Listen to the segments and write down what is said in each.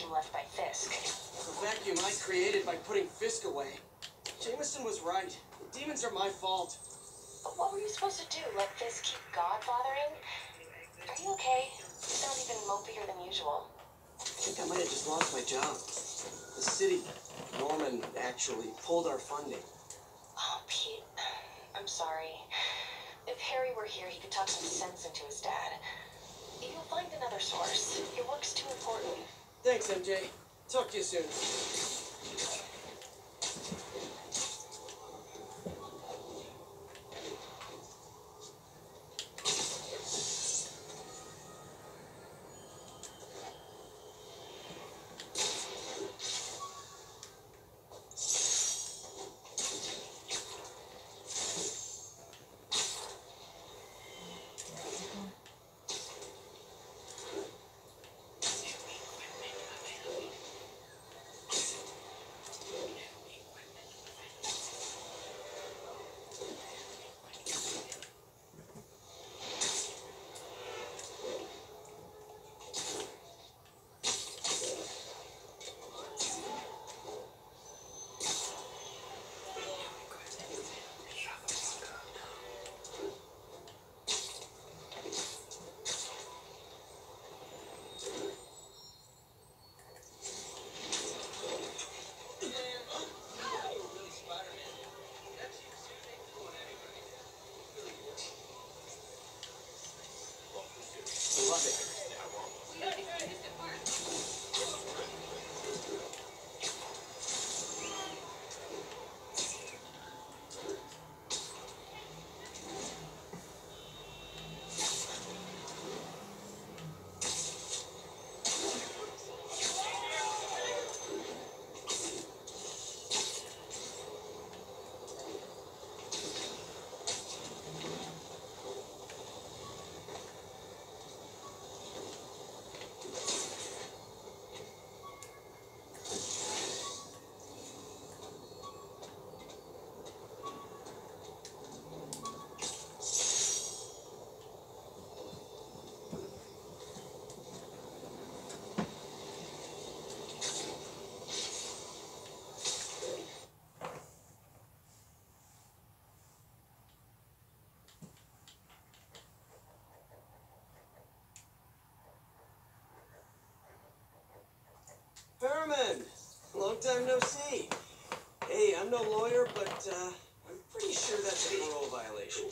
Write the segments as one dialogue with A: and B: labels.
A: vacuum left by Fisk.
B: The vacuum I created by putting Fisk away. Jameson was right. The demons are my fault.
A: But what were you supposed to do? Let Fisk keep godfathering? Are you okay? You sound even mopier than usual.
B: I think I might have just lost my job. The city, Norman, actually pulled our funding.
A: Oh, Pete. I'm sorry. If Harry were here, he could talk some sense into his dad. You'll find another source. Your work's too important.
B: Thanks, MJ. Talk to you soon. Long time no see. Hey, I'm no lawyer, but uh, I'm pretty sure that's a parole violation.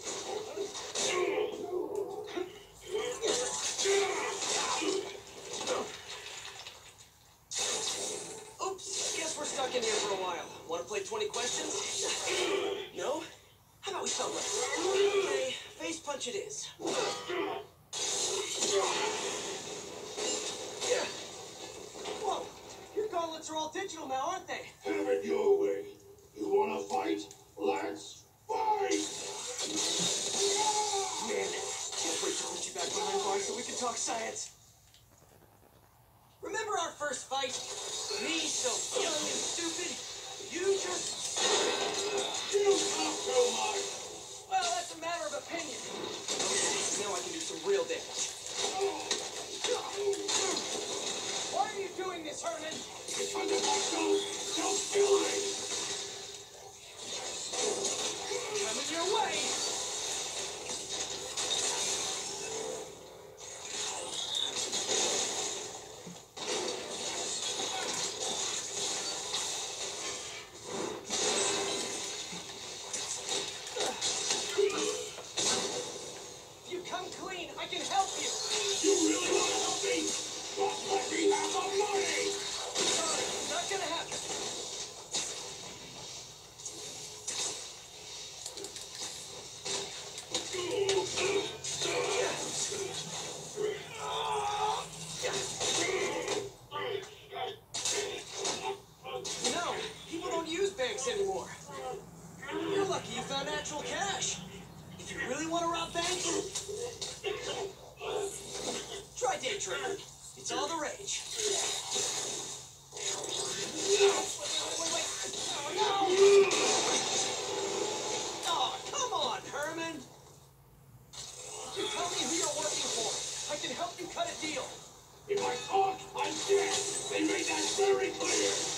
B: You're lucky you found actual cash. If you really want to rob banks, try day trading. It's all the rage. Oh, come on, Herman. You tell me who you're working for. I can help you cut a deal.
C: If I talk, I'm dead. They made that very clear.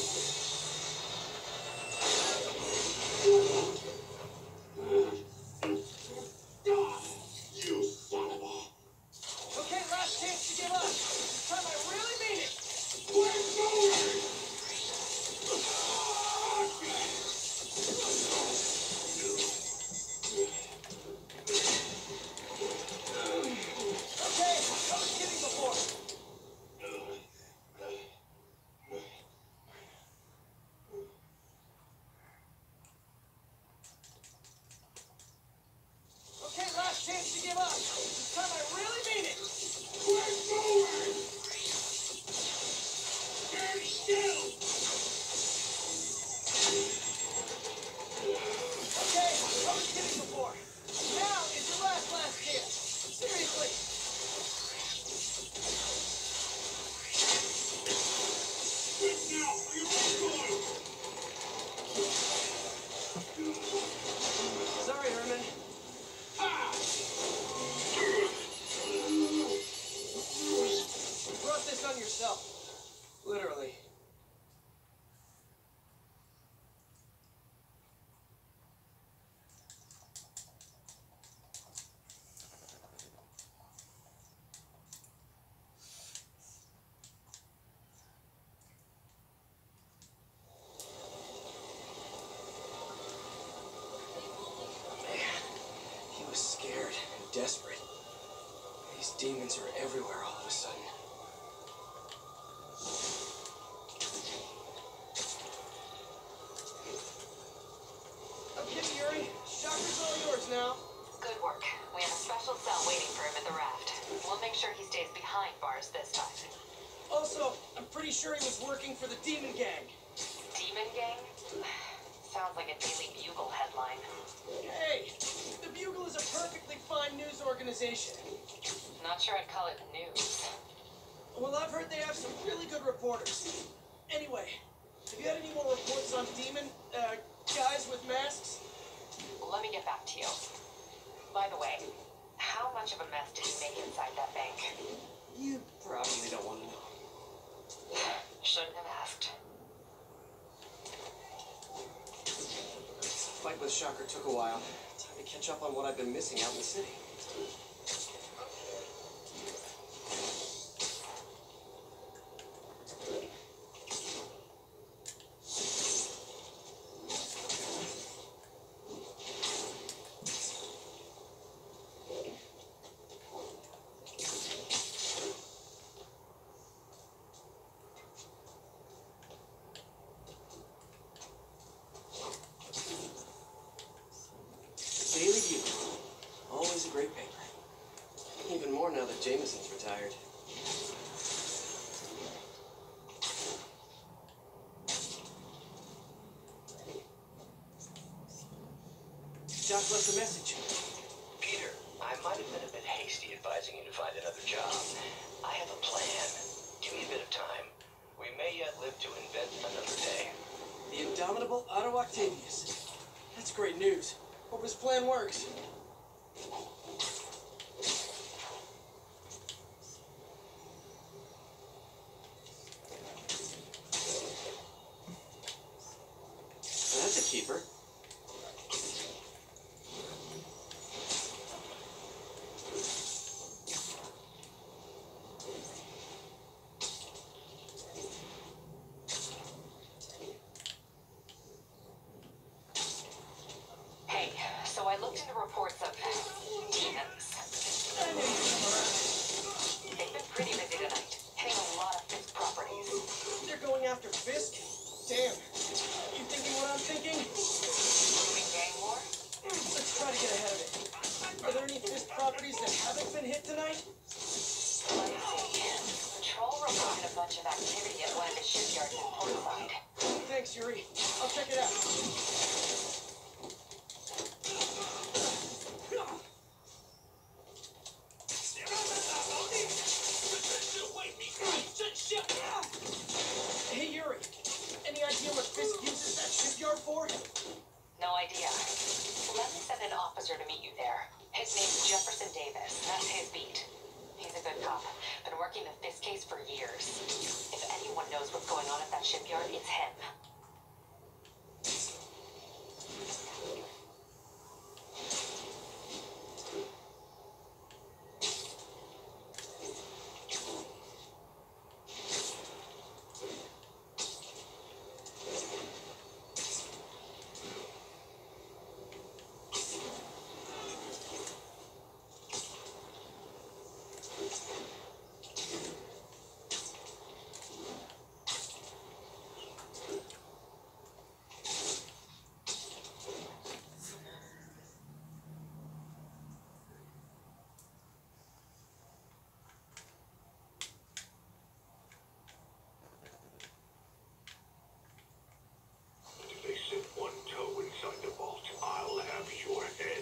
C: sure
B: he was working for the Demon Gang.
A: Demon Gang? Sounds like a Daily Bugle headline.
B: Hey, the Bugle is a perfectly fine news organization.
A: Not sure I'd call it news.
B: Well, I've heard they have some really good reporters. Anyway, have you had any more reports on demon uh, guys with masks?
A: Let me get back to you. By the way, how much of a mess did you make inside that bank?
B: You probably don't want to know.
A: I shouldn't have asked.
B: This fight with Shocker took a while. Time to catch up on what I've been missing out in the city.
A: cheaper. For
D: years. If anyone knows what's going on at that shipyard, it's him.
E: If they slip one toe inside the vault, I'll have your head.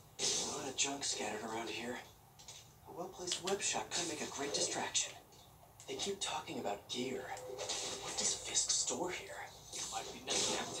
B: Lot of junk scattered around here. A well-placed web shot could make a great distraction. They keep talking about gear. What does Fisk store here?
F: It Might be next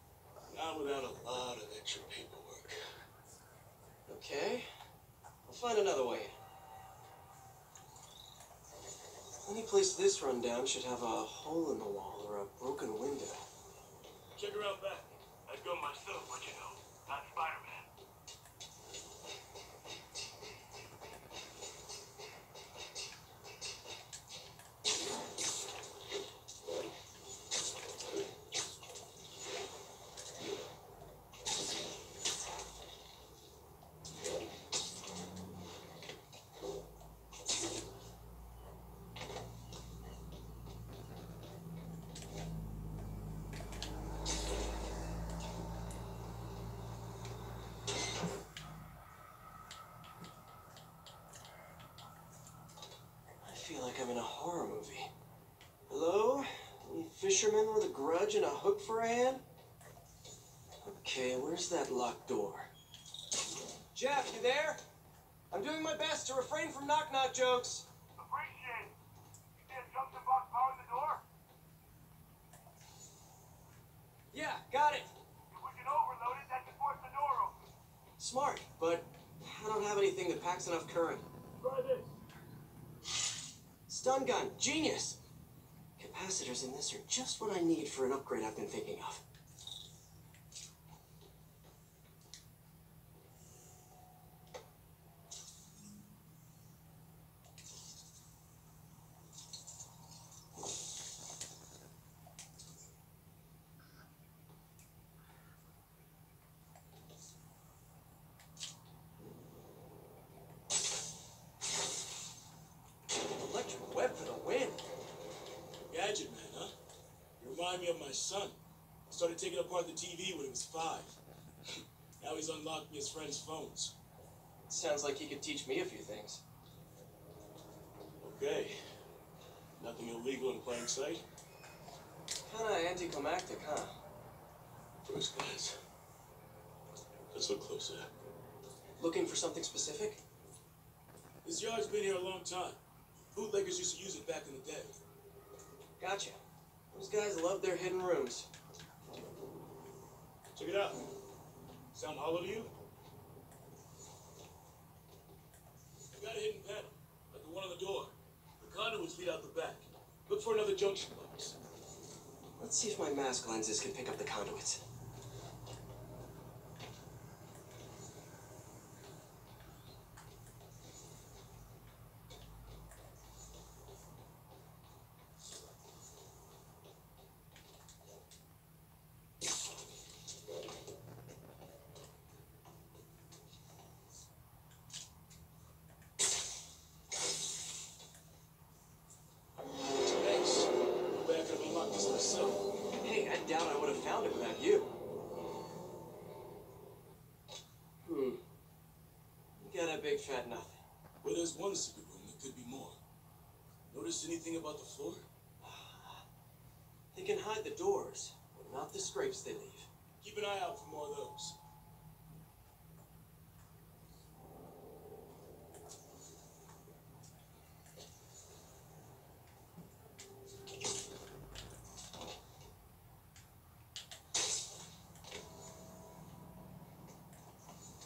G: Not without a lot of extra paperwork.
A: Okay. I'll find another way.
B: Any place this rundown should have a hole in the wall or a broken window.
G: Check around back. I'd go myself, but you know, not Spider-Man.
B: I feel like I'm in a horror movie. Hello? Any fishermen with a grudge and a hook for a hand? Okay, where's that locked door? Jeff, you there? I'm doing my best to refrain from knock knock jokes.
H: Appreciate it. You see a junction box powering the door?
B: Yeah, got it.
H: If we can overload it, that can force the door open.
B: Smart, but I don't have anything that packs enough current. Stun gun, genius! Capacitors in this are just what I need for an upgrade I've been thinking of. Electric web for the win.
G: Gadget man, huh? You remind me of my son. Started taking apart the TV when he was five. now he's unlocked me his friends' phones.
B: Sounds like he could teach me a few things.
G: Okay. Nothing illegal in plain sight.
B: Kinda anticlimactic, huh?
G: First class. Let's look closer.
B: Looking for something specific?
G: This yard's been here a long time. Bootleggers used to use it back in the day.
B: Gotcha. Those guys love their hidden rooms.
G: Check it out. Sound hollow to you? I got a hidden panel, like the one on the door. The conduits lead out the back. Look for another junction box.
B: Let's see if my mask lenses can pick up the conduits.
G: Thanks. No way I could have unlocked this myself.
B: Hey, I doubt I would have found it without you. Hmm. You got a big fat nothing.
G: Well, there's one secret room. There could be more. Notice anything about the floor?
B: They can hide the doors, but not the scrapes they leave.
G: Keep an eye out for more of those.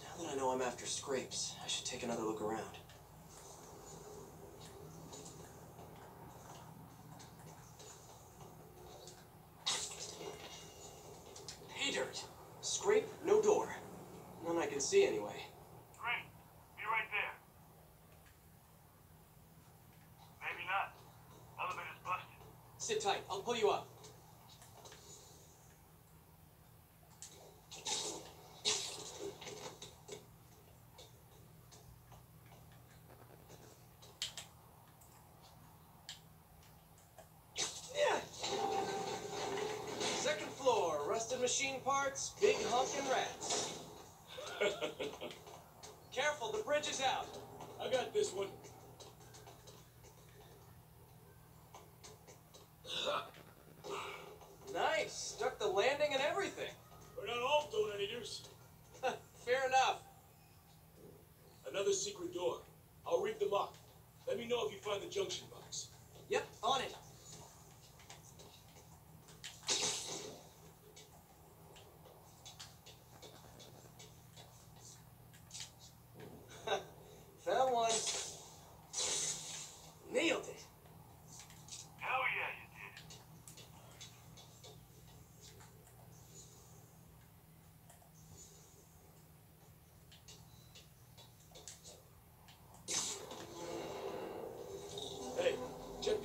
B: Now that I know I'm after scrapes, I should take another look around. Pay dirt. Scrape, no door. None I can see anyway.
H: Great. Be right there. Maybe not. Elevator's busted.
B: Sit tight. I'll pull you up. Yeah. Second floor, rusted machine parts, big honking rats. Careful, the bridge is out.
G: I got this one.
B: Nice. Stuck the landing and everything.
G: We're not all donators.
B: Fair enough.
G: Another secret door. I'll read the lock. Let me know if you find the junction box.
B: Yep, on it. Found one. Nailed it.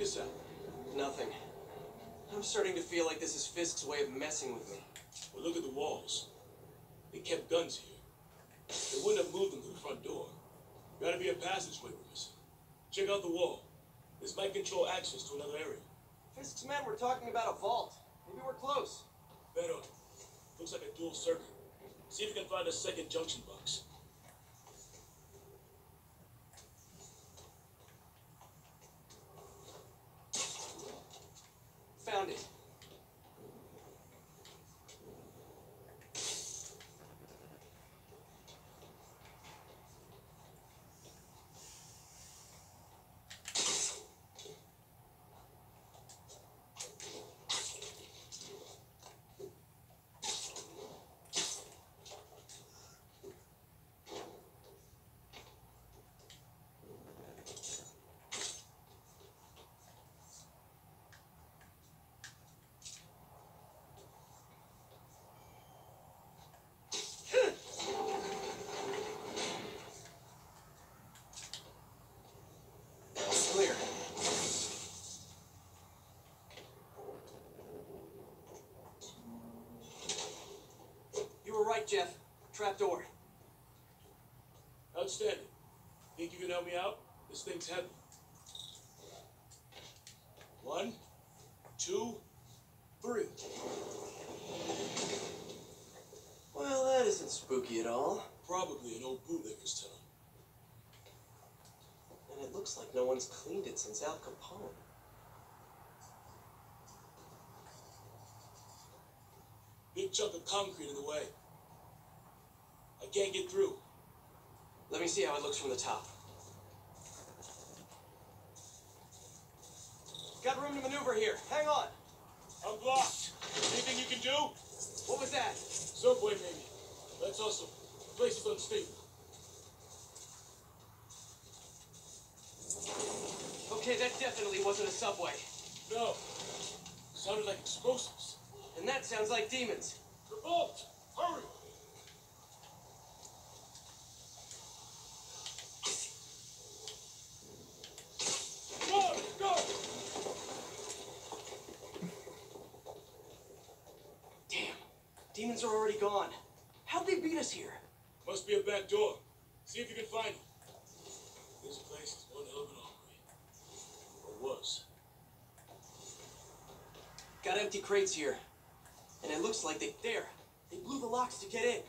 G: Out?
B: Nothing. I'm starting to feel like this is Fisk's way of messing with me.
G: Well, look at the walls. They kept guns here. They wouldn't have moved them to the front door. Gotta be a passageway we're missing. Check out the wall. This might control access to another area.
B: Fisk's men were talking about a vault. Maybe we're close.
G: Bet on it. Looks like a dual circuit. See if you can find a second junction box.
B: Found it. Right, Jeff. Trapdoor.
G: Outstanding. Think you can help me out? This thing's heavy. One, two, three.
B: Well, that isn't spooky at all.
G: Probably an old bootlegger's town.
B: And it looks like no one's cleaned it since Al Capone.
G: Big chunk of concrete in the way. I can't get through.
B: Let me see how it looks from the top. Got room to maneuver here. Hang on.
G: I'm blocked. Anything you can do?
B: What was that?
G: Subway, maybe. That's awesome. The place is unstable.
B: Okay, that definitely wasn't a subway.
G: No. Sounded like explosives.
B: And that sounds like demons.
G: Revolt! Hurry! Go! Go!
B: Damn. Demons are already gone. How'd they beat us here?
G: Must be a back door. See if you can find it. This place is one hell of an armory. Or was.
B: Got empty crates here. And it looks like they. There. They blew the locks to get in.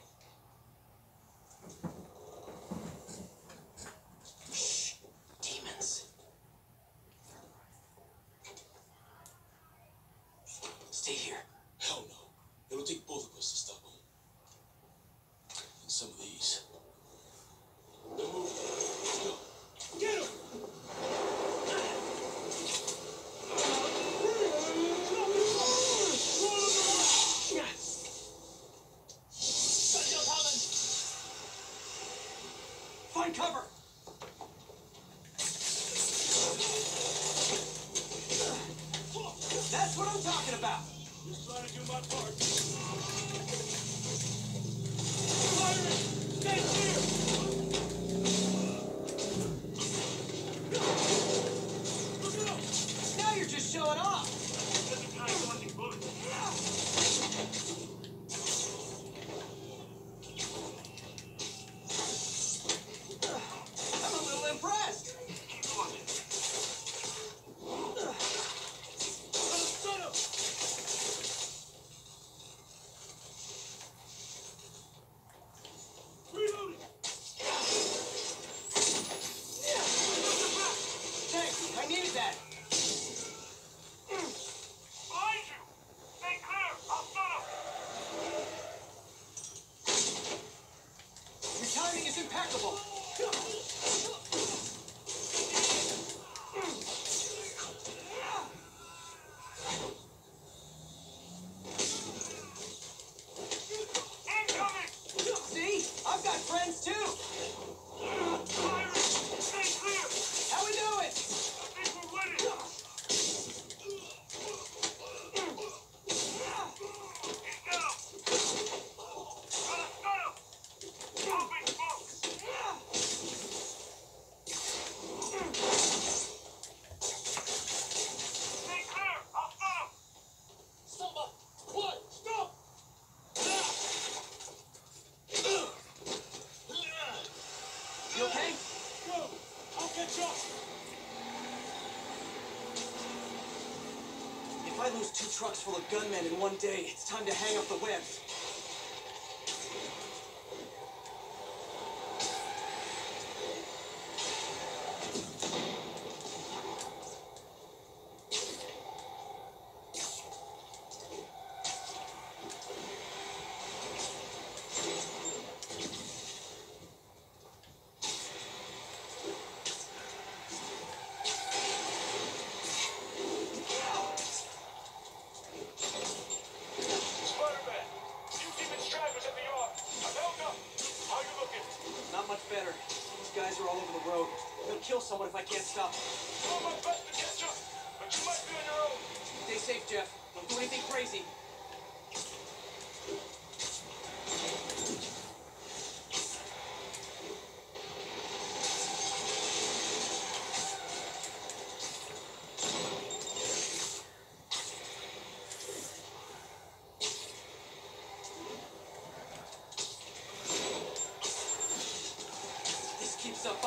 B: Two trucks full of gunmen in one day. It's time to hang up the webs.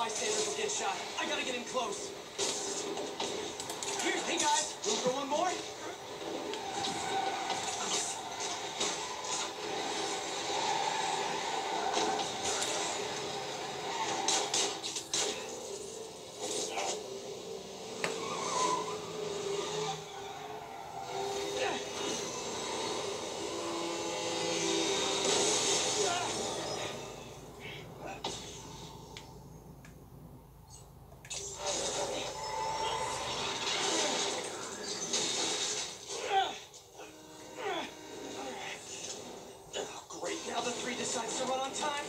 B: Bystanders will get shot. I gotta get in close. Here, hey guys, room for one more? Oh, great, now the three decides to run on time.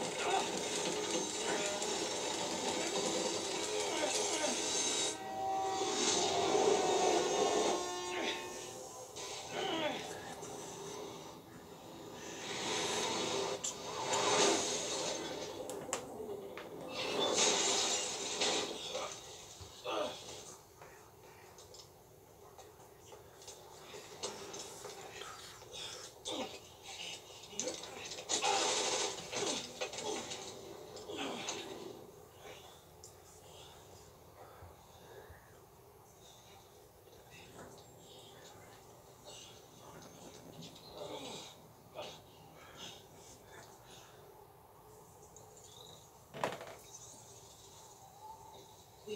I: We've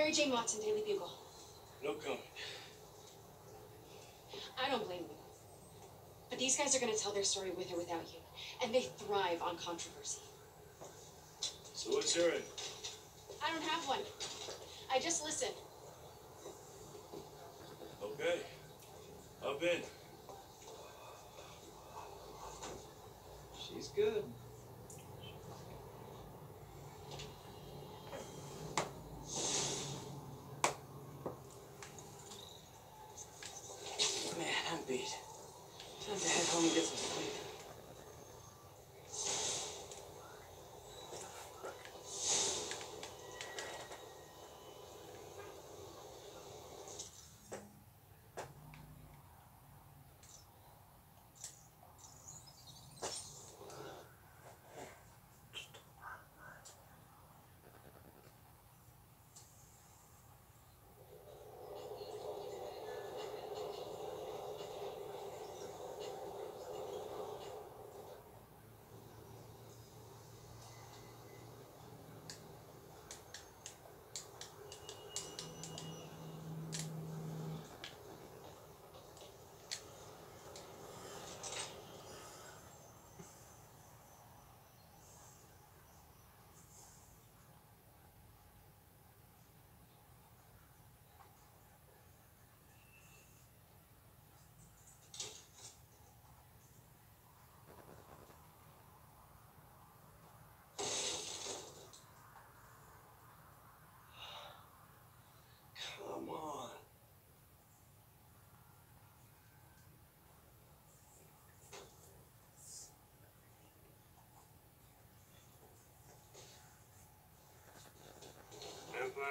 J: Mary Jane Watson, Daily Bugle.
G: No comment.
J: I don't blame you. But these guys are gonna tell their story with or without you. And they thrive on controversy.
G: So what's your end?
J: I don't have one. I just listen.
G: Okay. Up in.
K: She's good.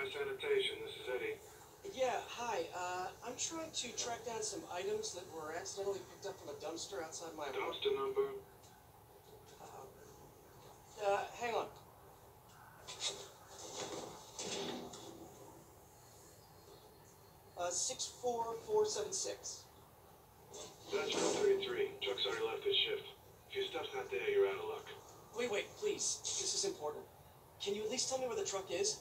E: Sanitation. This is Eddie.
B: Yeah, hi. Uh, I'm trying to track down some items that were accidentally picked up from a dumpster outside my.
E: Dumpster number?
B: Uh, hang on. Uh, six four four seven six.
E: That's room 33. Truck's already left his shift. If your stuff's not there, you're out of luck.
B: Wait, wait, please. This is important. Can you at least tell me where the truck is?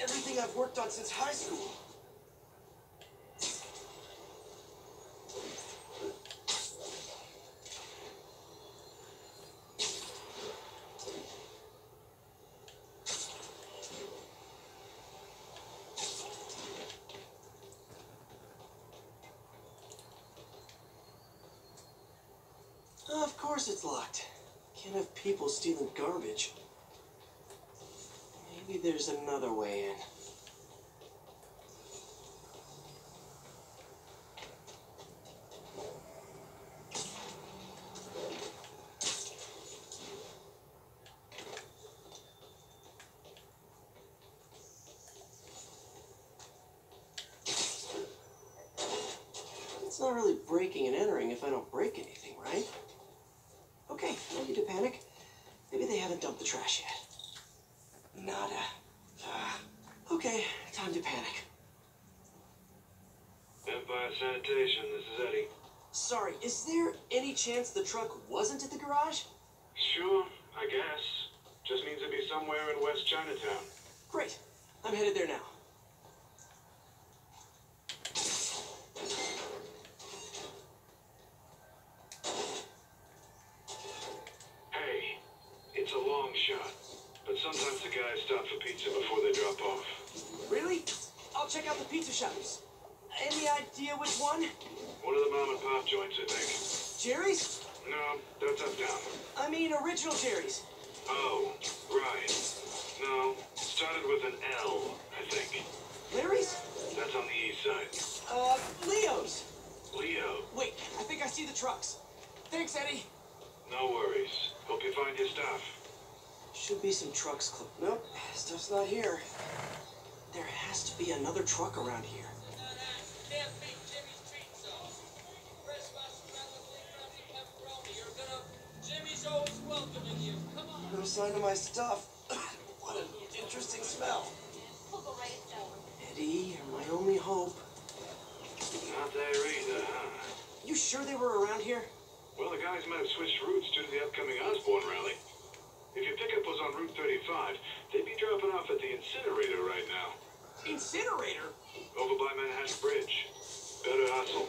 B: Everything I've worked on since high school. Oh, of course it's locked. Can't have people stealing garbage. Maybe there's another way in. It's not really breaking and entering if I don't break anything, right? Okay, no need to panic. Maybe they haven't dumped the trash yet. Nada. Ah, okay, time to panic.
E: Empire Sanitation. This is Eddie.
B: Sorry, is there any chance the truck wasn't at the garage?
E: Sure, I guess. Just means it'd be somewhere in West Chinatown.
B: Great. I'm headed there now.
E: Hey, it's a long shot, but sometimes the guys stop for pizza before they drop off.
B: Really? I'll check out the pizza shops. Any idea which one?
E: One of the mom and pop joints, I think.
B: Jerry's?
E: No, that's uptown.
B: I mean, original Jerry's.
E: Oh, right. No, started with an L, I think.
B: Larry's?
E: That's on the east side.
B: Uh, Leo's.
E: Leo,
B: Wait, I think I see the trucks. Thanks, Eddie.
E: no worries. Hope you find your stuff.
B: Should be some trucks. Nope, stuff's not here. There has to be another truck around here.
F: Can't beat Jimmy's pizza. Fresh mozzarella, pepperoni, pepperoni. You're gonna. Jimmy's always welcoming you. Come on.
B: No sign of my stuff. what an interesting smell.
A: We'll go right down.
B: Eddie, you're my only hope.
E: Not there either, huh?
B: You sure they were around here?
E: Well, the guys might have switched routes due to the upcoming Osborn rally. If your pickup was on Route 35, they'd be dropping off at the incinerator right now.
B: Incinerator?
E: Over by Manhattan Bridge. Better hustle.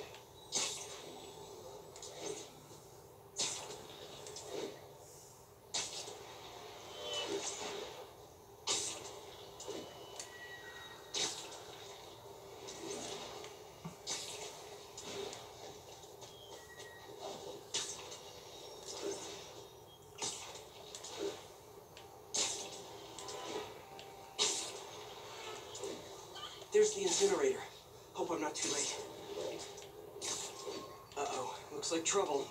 B: There's the incinerator. Hope I'm not too late. Uh-oh. Looks like trouble.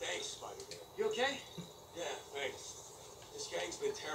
G: Thanks, Spider-Man.
B: You okay?
G: Yeah, thanks. This gang's been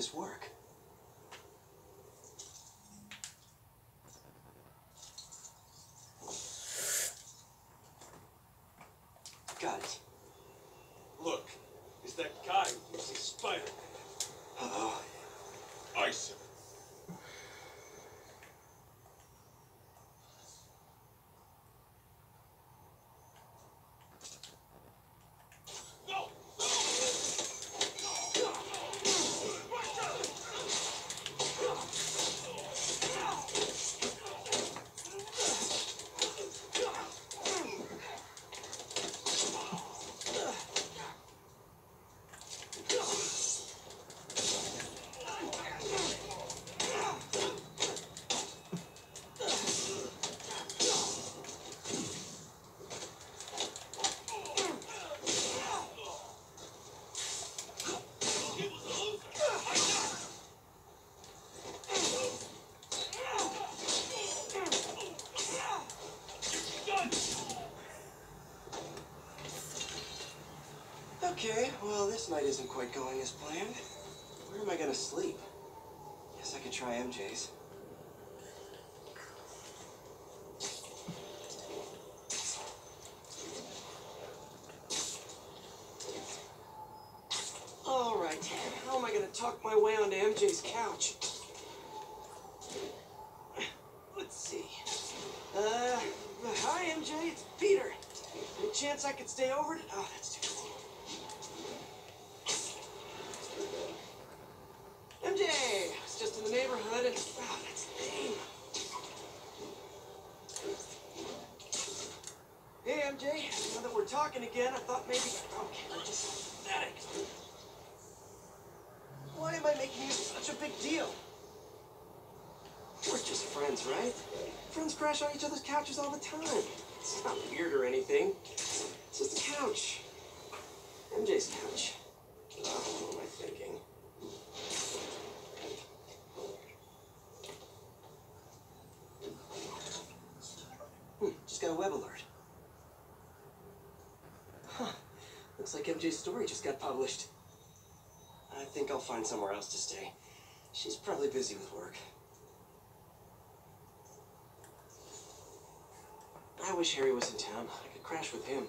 B: this work. Got it.
G: Look, it's that guy who thinks he's Spider-Man.
B: Uh-oh.
G: Ice him. No!
B: Okay, well, this night isn't quite going as planned. Where am I gonna sleep? Guess I could try MJ's. All right, how am I gonna talk my way onto MJ's couch? Let's see. Uh, hi MJ, it's Peter. Any chance I could stay over? To- oh, that's too cool. MJ, In the neighborhood and wow, that's lame. Hey MJ, now that we're talking again, I thought maybe okay, I'm just pathetic. Why am I making this such a big deal? We're just friends, right? Friends crash on each other's couches all the time. It's not weird or anything. It's just a couch. MJ's couch. Oh, what am I thinking? Hmm, just got a web alert. Huh. MJ's story just got published. I think I'll find somewhere else to stay. She's probably busy with work. I wish Harry was in town. I could crash with him.